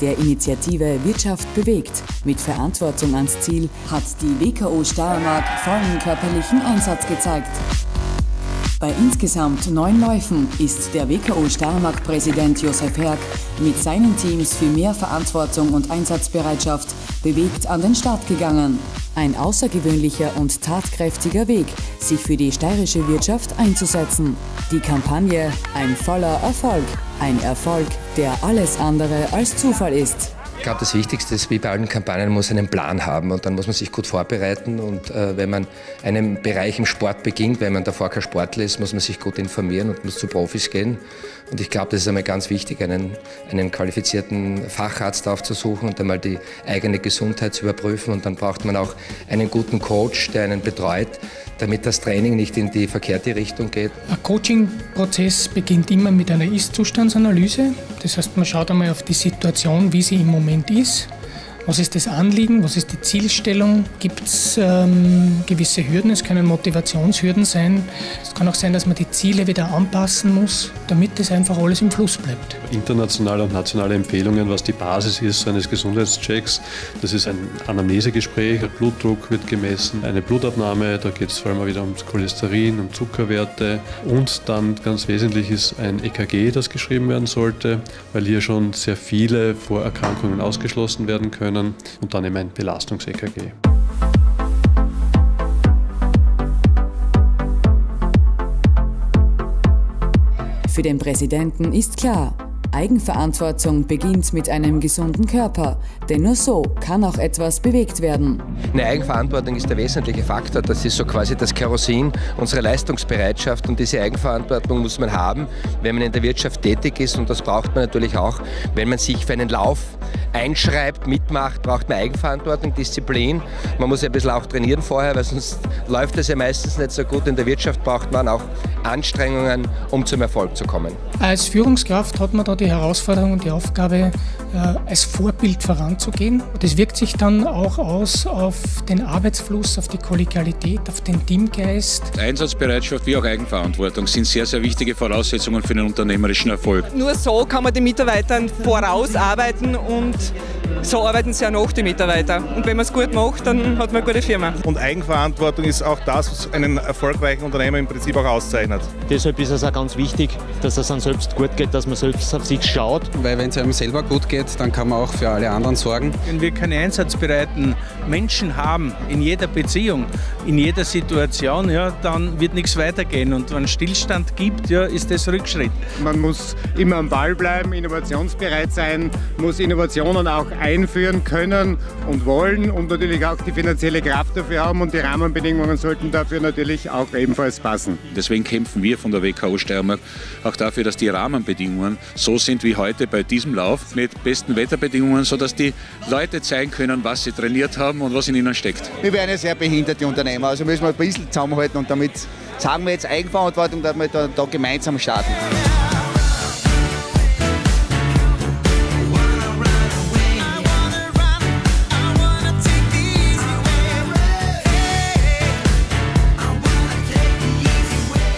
der Initiative Wirtschaft bewegt mit Verantwortung ans Ziel hat die WKO Steiermark vollen körperlichen Einsatz gezeigt. Bei insgesamt neun Läufen ist der WKO Steiermark-Präsident Josef Herg mit seinen Teams für mehr Verantwortung und Einsatzbereitschaft bewegt an den Start gegangen. Ein außergewöhnlicher und tatkräftiger Weg, sich für die steirische Wirtschaft einzusetzen. Die Kampagne ein voller Erfolg. Ein Erfolg, der alles andere als Zufall ist. Ich glaube, das Wichtigste ist, wie bei allen Kampagnen, man muss einen Plan haben und dann muss man sich gut vorbereiten. Und äh, wenn man einen Bereich im Sport beginnt, wenn man davor kein Sportler ist, muss man sich gut informieren und muss zu Profis gehen. Und ich glaube, das ist einmal ganz wichtig, einen, einen qualifizierten Facharzt aufzusuchen und einmal die eigene Gesundheit zu überprüfen. Und dann braucht man auch einen guten Coach, der einen betreut, damit das Training nicht in die verkehrte Richtung geht. Ein Coaching-Prozess beginnt immer mit einer Ist-Zustandsanalyse. Das heißt, man schaut einmal auf die Situation, wie sie im Moment ist was ist das Anliegen? Was ist die Zielstellung? Gibt es ähm, gewisse Hürden? Es können Motivationshürden sein. Es kann auch sein, dass man die Ziele wieder anpassen muss, damit das einfach alles im Fluss bleibt. Internationale und nationale Empfehlungen, was die Basis ist eines Gesundheitschecks. Das ist ein Anamnesegespräch, der Blutdruck wird gemessen, eine Blutabnahme, da geht es vor allem wieder ums Cholesterin, um Zuckerwerte und dann ganz wesentlich ist ein EKG, das geschrieben werden sollte, weil hier schon sehr viele Vorerkrankungen ausgeschlossen werden können können und dann eben ein Belastungs-EKG. Für den Präsidenten ist klar, Eigenverantwortung beginnt mit einem gesunden Körper, denn nur so kann auch etwas bewegt werden. Eine Eigenverantwortung ist der wesentliche Faktor. Das ist so quasi das Kerosin unserer Leistungsbereitschaft und diese Eigenverantwortung muss man haben, wenn man in der Wirtschaft tätig ist und das braucht man natürlich auch, wenn man sich für einen Lauf einschreibt, mitmacht, braucht man Eigenverantwortung, Disziplin. Man muss ein bisschen auch trainieren vorher, weil sonst läuft es ja meistens nicht so gut. In der Wirtschaft braucht man auch Anstrengungen, um zum Erfolg zu kommen. Als Führungskraft hat man da die Herausforderung und die Aufgabe, als Vorbild voranzugehen. Das wirkt sich dann auch aus auf den Arbeitsfluss, auf die Kollegialität, auf den Teamgeist. Einsatzbereitschaft wie auch Eigenverantwortung sind sehr, sehr wichtige Voraussetzungen für den unternehmerischen Erfolg. Nur so kann man den Mitarbeitern vorausarbeiten und so arbeiten sie ja noch die Mitarbeiter. Und wenn man es gut macht, dann hat man eine gute Firma. Und Eigenverantwortung ist auch das, was einen erfolgreichen Unternehmer im Prinzip auch auszeichnet. Deshalb ist es auch ganz wichtig, dass es einem selbst gut geht, dass man selbst auf sich schaut. Weil wenn es einem selber gut geht, dann kann man auch für alle anderen sorgen. Wenn wir keine einsatzbereiten Menschen haben in jeder Beziehung, in jeder Situation, ja, dann wird nichts weitergehen. Und wenn es Stillstand gibt, ja, ist das Rückschritt. Man muss immer am Ball bleiben, innovationsbereit sein, muss Innovationen auch einführen können und wollen und natürlich auch die finanzielle Kraft dafür haben und die Rahmenbedingungen sollten dafür natürlich auch ebenfalls passen. Deswegen kämpfen wir von der WKO Steiermark auch dafür, dass die Rahmenbedingungen so sind wie heute bei diesem Lauf mit besten Wetterbedingungen, sodass die Leute zeigen können, was sie trainiert haben und was in ihnen steckt. Wir werden ja sehr behinderte Unternehmer, also müssen wir ein bisschen zusammenhalten und damit sagen wir jetzt Eigenverantwortung, dass wir da, da gemeinsam starten.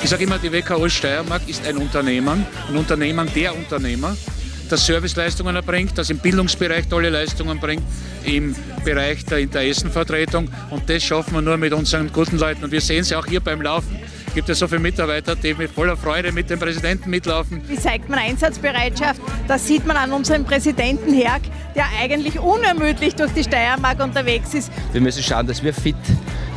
Ich sage immer, die WKO Steiermark ist ein Unternehmen, ein Unternehmen der Unternehmer, das Serviceleistungen erbringt, das im Bildungsbereich tolle Leistungen bringt, im Bereich der Interessenvertretung. Und das schaffen wir nur mit unseren guten Leuten. Und wir sehen sie auch hier beim Laufen gibt es so viele Mitarbeiter, die mit voller Freude mit dem Präsidenten mitlaufen. Wie zeigt man Einsatzbereitschaft? Das sieht man an unserem Präsidenten Herg, der eigentlich unermüdlich durch die Steiermark unterwegs ist. Wir müssen schauen, dass wir fit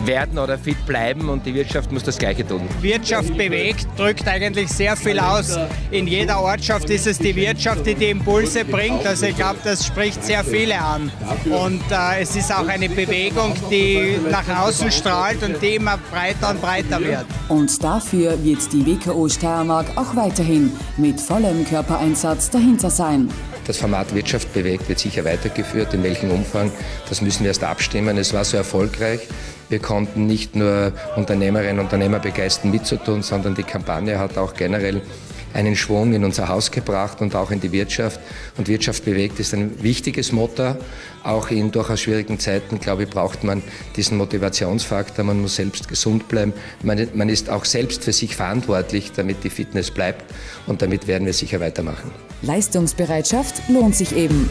werden oder fit bleiben und die Wirtschaft muss das Gleiche tun. Wirtschaft bewegt, drückt eigentlich sehr viel aus. In jeder Ortschaft ist es die Wirtschaft, die die Impulse bringt. Also ich glaube, das spricht sehr viele an. Und äh, es ist auch eine Bewegung, die nach außen strahlt und die immer breiter und breiter wird. Und dafür wird die WKO Steiermark auch weiterhin mit vollem Körpereinsatz dahinter sein. Das Format Wirtschaft bewegt wird sicher weitergeführt. In welchem Umfang, das müssen wir erst abstimmen. Es war so erfolgreich. Wir konnten nicht nur Unternehmerinnen und Unternehmer begeistern mitzutun, sondern die Kampagne hat auch generell einen Schwung in unser Haus gebracht und auch in die Wirtschaft. Und Wirtschaft bewegt ist ein wichtiges Motto. Auch in durchaus schwierigen Zeiten, glaube ich, braucht man diesen Motivationsfaktor. Man muss selbst gesund bleiben. Man, man ist auch selbst für sich verantwortlich, damit die Fitness bleibt. Und damit werden wir sicher weitermachen. Leistungsbereitschaft lohnt sich eben.